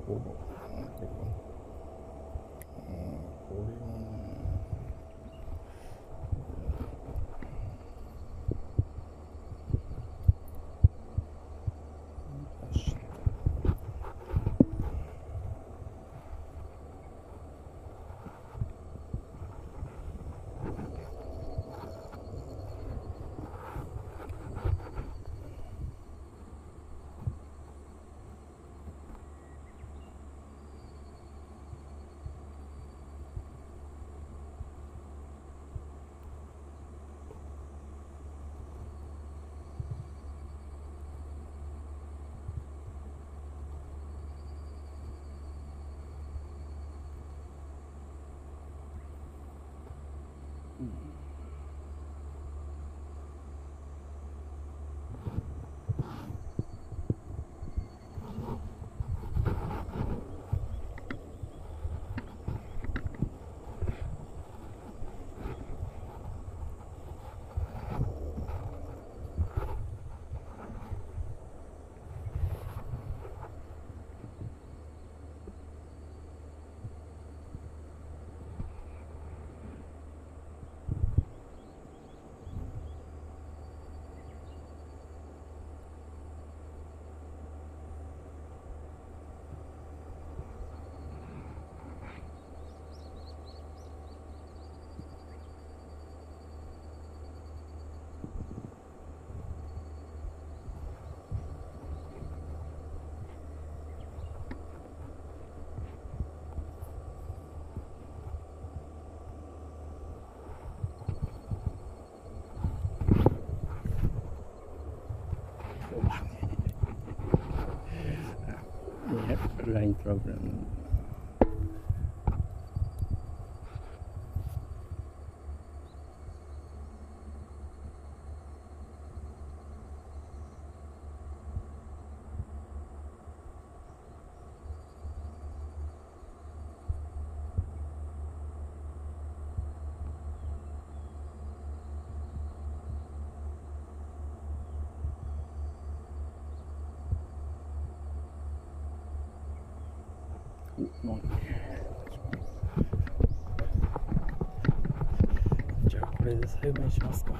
レコード。これかうん、これは Mm-hmm. We have line problem. じゃあこれで最後にしますか。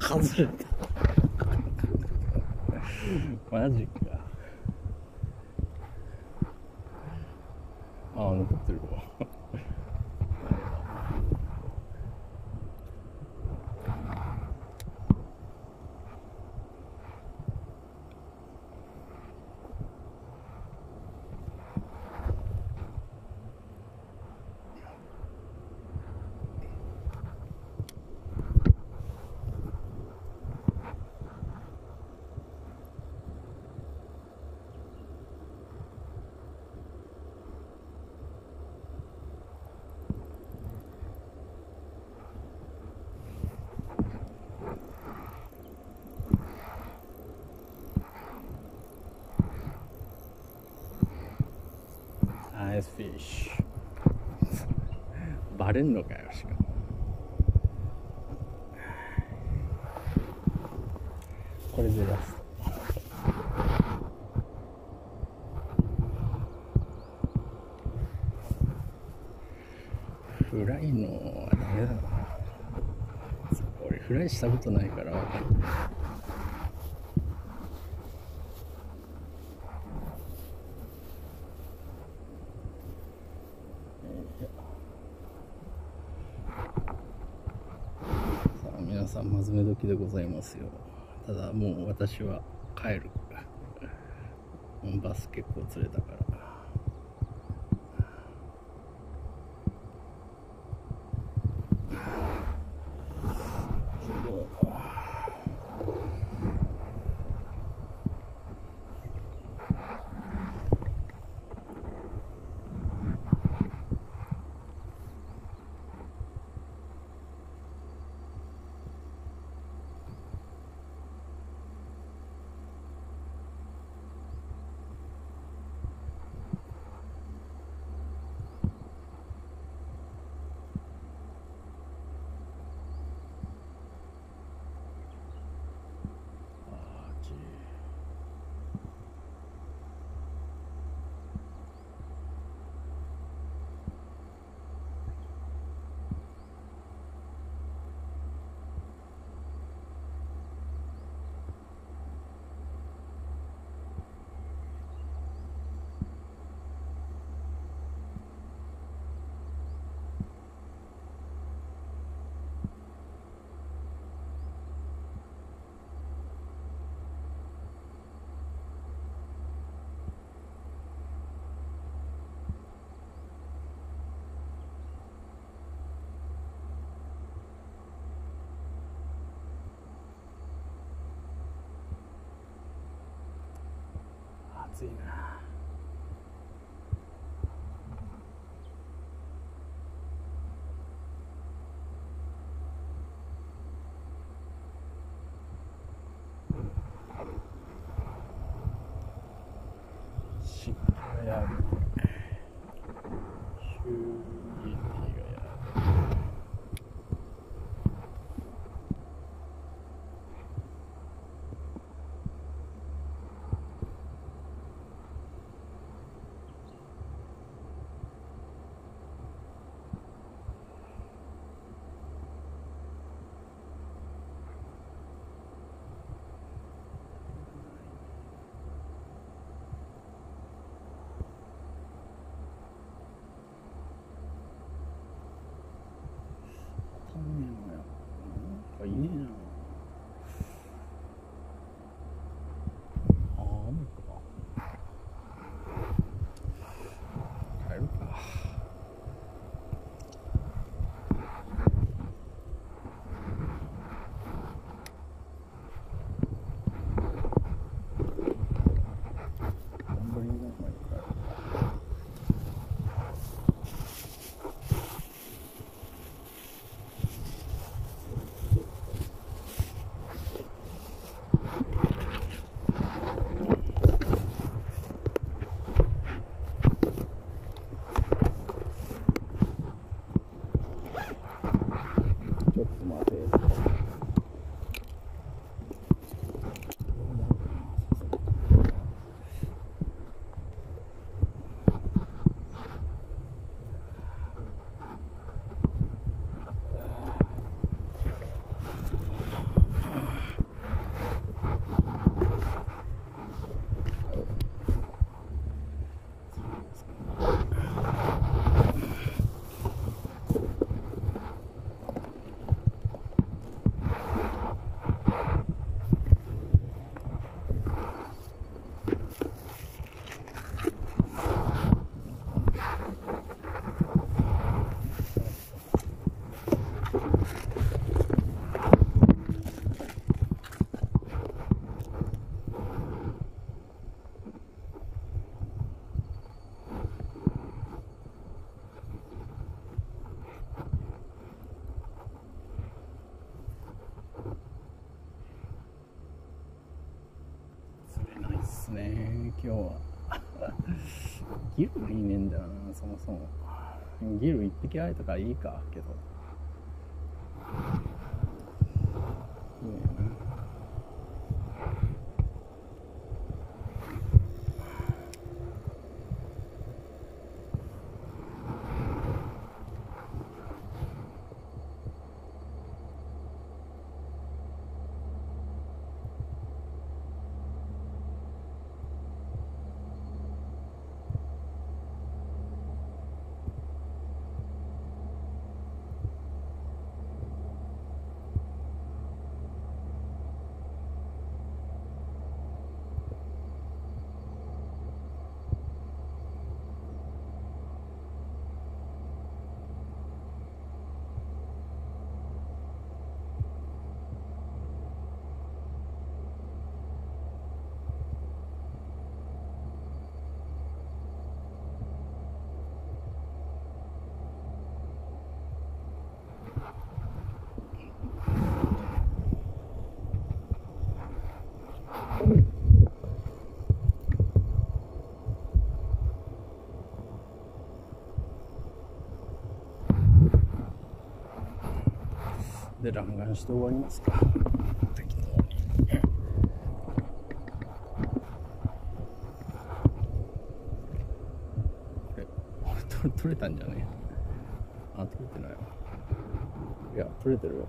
外れたマジかああ残ってるわナイスフィッシュバレんのかよしかも。これでラストフライのはダメだな。俺フライしたことないから分かんないさんまずめ時でございますよ。ただもう私は帰る。バス結構釣れたから。暑いそのギル一匹会えたからいいかけどいいねんなで弾丸して終わりますか。適当に。これ取取れたんじゃねあ取れてないわ。いや取れてるわ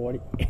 終わり。